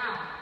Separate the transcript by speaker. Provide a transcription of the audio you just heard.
Speaker 1: Out.